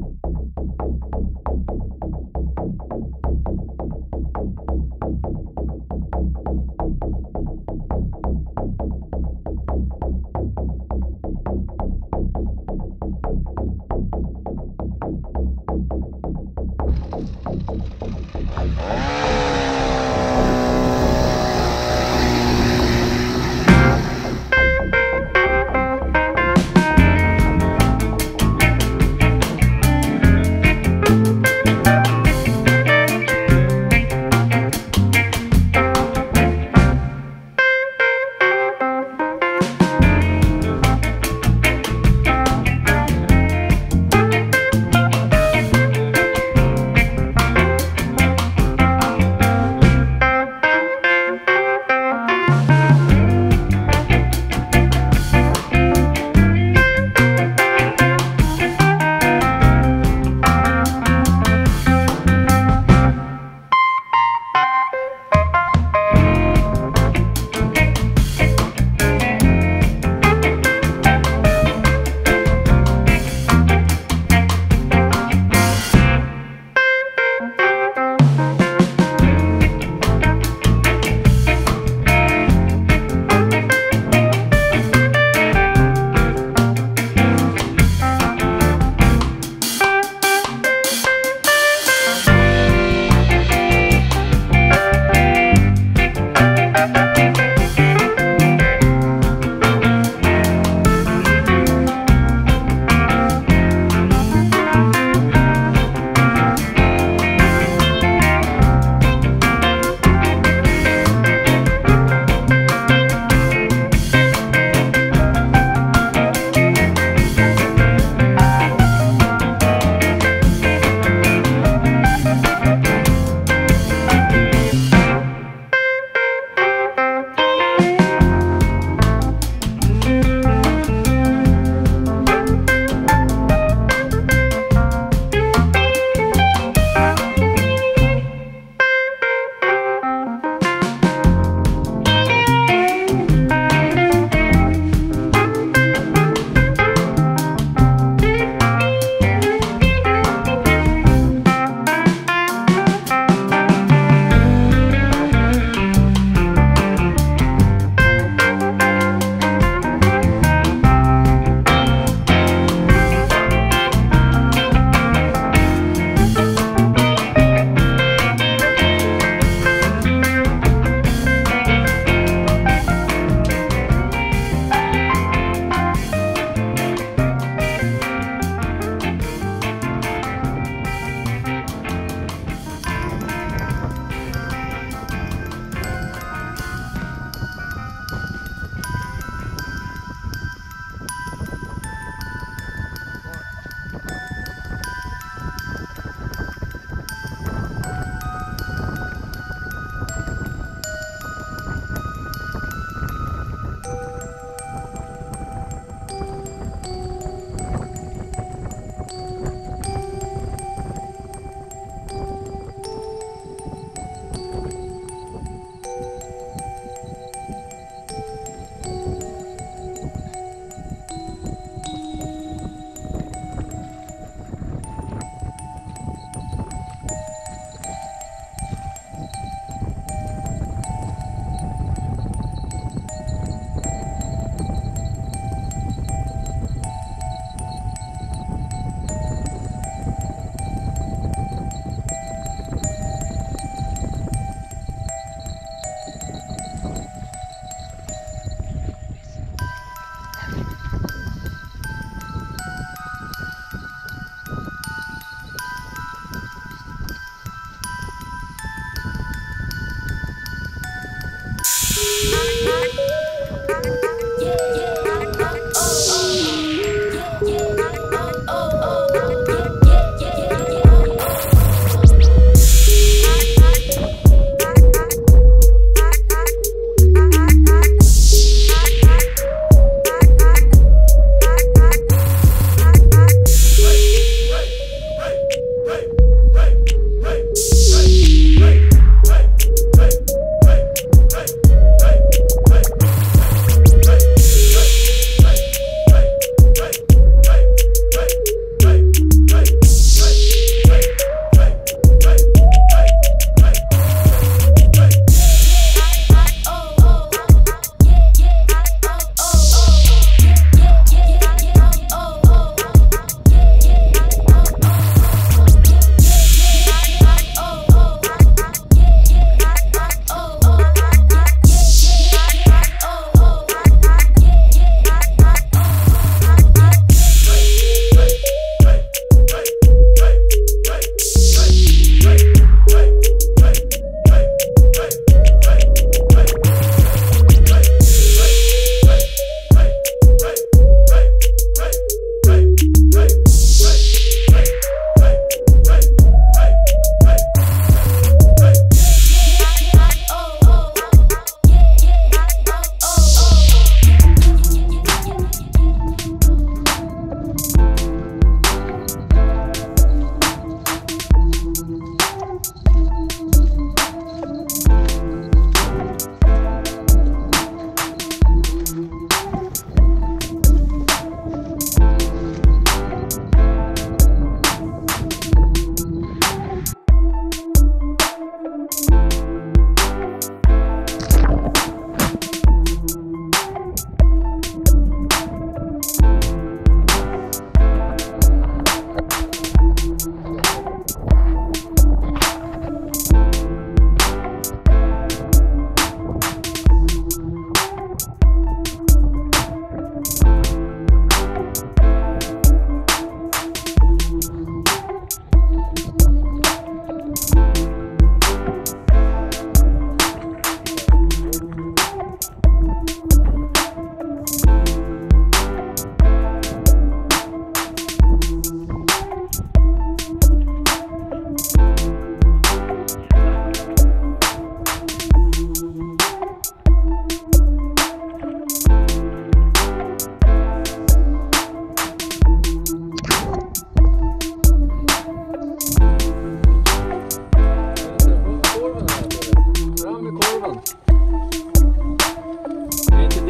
you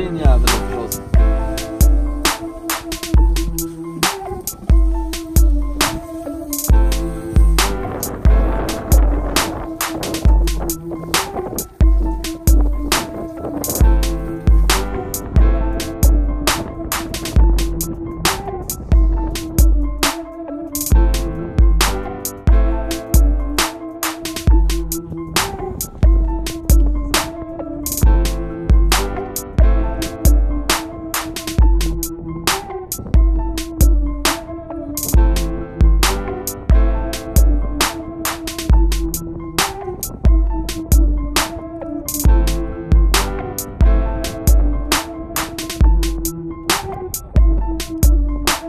ပြင်းရပါ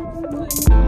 Bye.